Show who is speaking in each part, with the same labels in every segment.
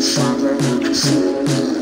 Speaker 1: What's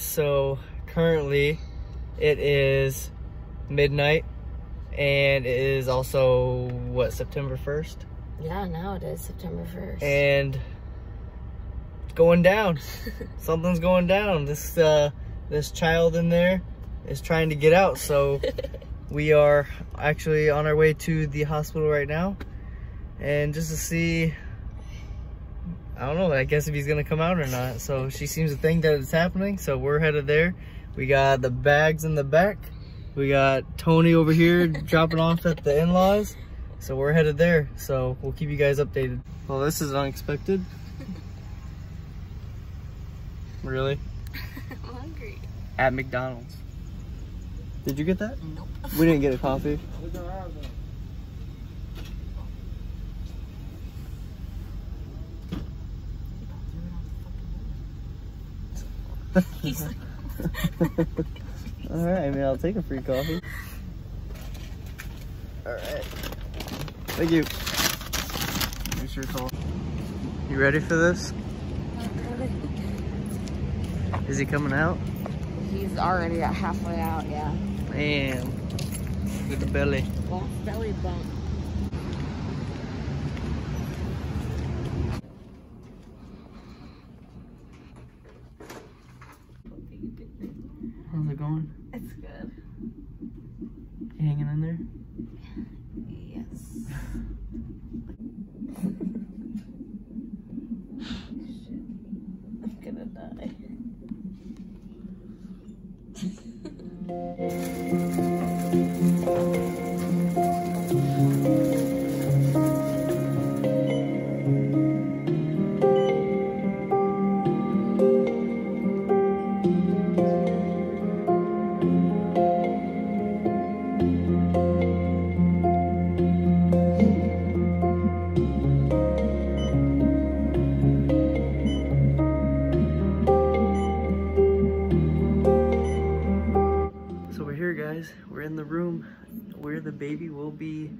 Speaker 1: guys? So currently it is midnight and it is also what September 1st
Speaker 2: Yeah, now it is September 1st.
Speaker 1: and it's going down. Something's going down. This uh this child in there is trying to get out. So we are actually on our way to the hospital right now and just to see I don't know, I guess if he's gonna come out or not. So she seems to think that it's happening, so we're headed there. We got the bags in the back. We got Tony over here dropping off at the in-laws. So we're headed there. So we'll keep you guys updated. Well, this is unexpected. really?
Speaker 2: I'm hungry.
Speaker 1: At McDonald's. Did you get that?
Speaker 2: Nope.
Speaker 1: We didn't get a coffee.
Speaker 2: He's like,
Speaker 1: All right, I mean, I'll take a free coffee. All right. Thank you. Make sure it's all. You ready for this? Is he coming out?
Speaker 2: He's already at halfway out, yeah.
Speaker 1: Look at the belly.
Speaker 2: Well, belly bump.
Speaker 1: How's the baby will be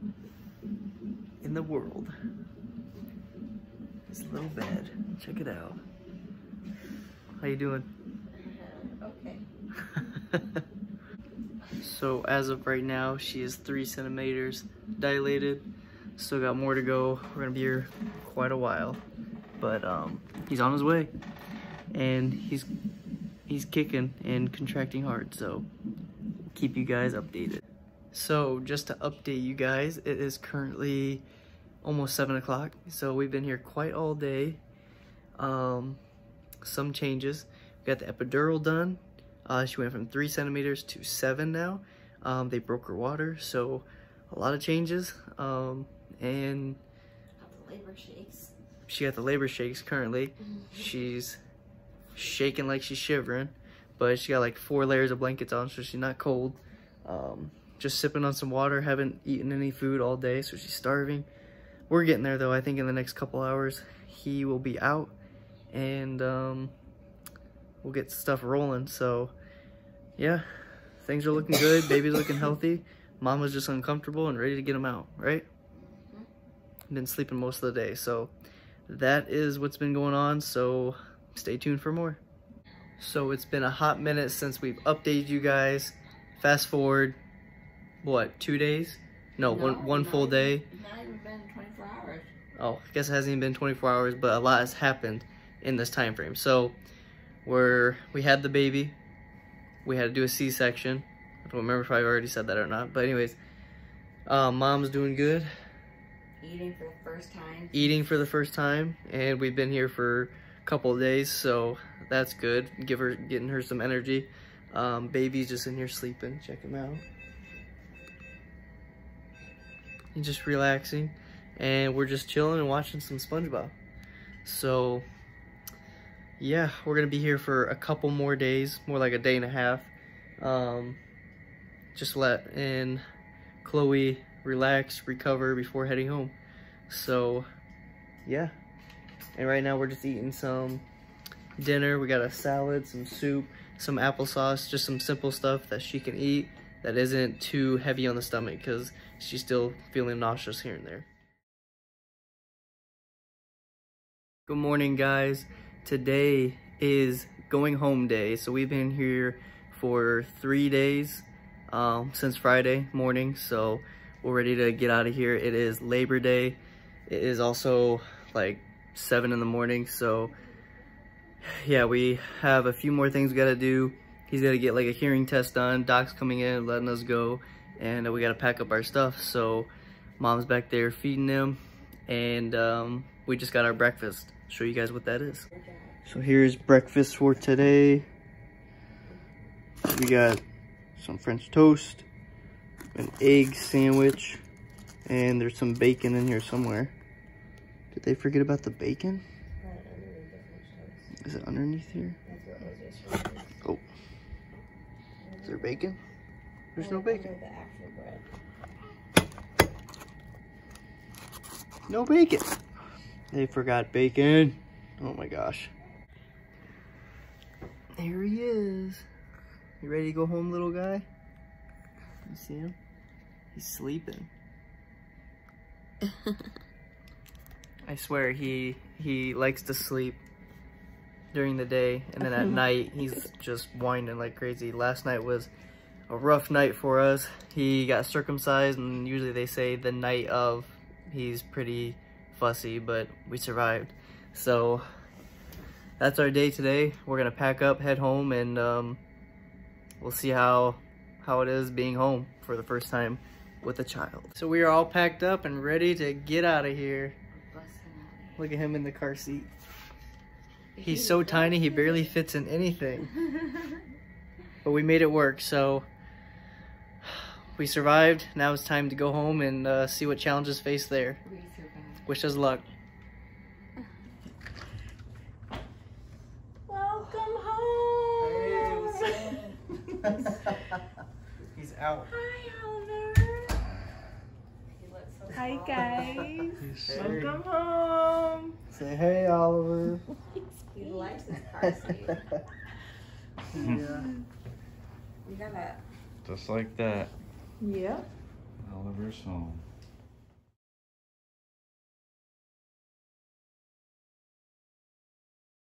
Speaker 1: in the world. This little bed. Check it out. How you doing?
Speaker 2: Okay.
Speaker 1: so as of right now, she is three centimeters dilated. Still got more to go. We're gonna be here quite a while, but um, he's on his way, and he's he's kicking and contracting hard. So keep you guys updated. So just to update you guys, it is currently almost seven o'clock. So we've been here quite all day. Um, some changes. We got the epidural done. Uh, she went from three centimeters to seven now. Um, they broke her water, so a lot of changes. Um, and
Speaker 2: Got the labor shakes.
Speaker 1: she got the labor shakes currently. She's shaking like she's shivering, but she got like four layers of blankets on, so she's not cold. Um, just sipping on some water, haven't eaten any food all day, so she's starving. We're getting there though. I think in the next couple hours, he will be out and um, we'll get stuff rolling. So yeah, things are looking good. Baby's looking healthy. Mama's just uncomfortable and ready to get him out, right? Been sleeping most of the day, so that is what's been going on. So stay tuned for more. So it's been a hot minute since we've updated you guys. Fast forward, what, two days? No, one one full day.
Speaker 2: Not even been 24 hours.
Speaker 1: Oh, I guess it hasn't even been 24 hours, but a lot has happened in this time frame. So we're we had the baby. We had to do a C-section. I don't remember if I already said that or not. But anyways, uh, mom's doing good.
Speaker 2: Eating for the first time.
Speaker 1: eating for the first time and we've been here for a couple of days so that's good give her getting her some energy um, baby's just in here sleeping check him out and just relaxing and we're just chilling and watching some SpongeBob. So, yeah, we're gonna be here for a couple more days, more like a day and a half. Um, just let in Chloe relax, recover before heading home. So, yeah. And right now we're just eating some dinner. We got a salad, some soup, some applesauce, just some simple stuff that she can eat that isn't too heavy on the stomach because she's still feeling nauseous here and there. Good morning, guys. Today is going home day. So we've been here for three days um, since Friday morning. So we're ready to get out of here. It is Labor Day. It is also like seven in the morning. So yeah, we have a few more things we gotta do. He's gotta get like a hearing test done. Doc's coming in, letting us go. And we gotta pack up our stuff. So mom's back there feeding him. And um, we just got our breakfast show you guys what that is. So here's breakfast for today. We got some French toast, an egg sandwich, and there's some bacon in here somewhere. Did they forget about the bacon? Is it underneath here? Oh. Is there bacon? There's no bacon. No bacon. They forgot bacon. Oh my gosh. Here he is. You ready to go home, little guy? You see him? He's sleeping. I swear he he likes to sleep during the day and then at night he's just whining like crazy. Last night was a rough night for us. He got circumcised and usually they say the night of he's pretty fussy, but we survived. So that's our day today. We're gonna pack up, head home, and um, we'll see how how it is being home for the first time with a child. So we are all packed up and ready to get out of here. Look at him in the car seat. He's so tiny, he barely fits in anything. But we made it work, so we survived. Now it's time to go home and uh, see what challenges face there. Wish us luck.
Speaker 2: Welcome home.
Speaker 1: He's out.
Speaker 2: Hi, Oliver.
Speaker 3: Hi guys.
Speaker 1: Hey.
Speaker 3: Welcome home.
Speaker 1: Say hey, Oliver.
Speaker 2: He likes his car seat.
Speaker 1: yeah.
Speaker 2: You gotta
Speaker 4: Just like that,
Speaker 3: Yep.
Speaker 4: Oliver's home.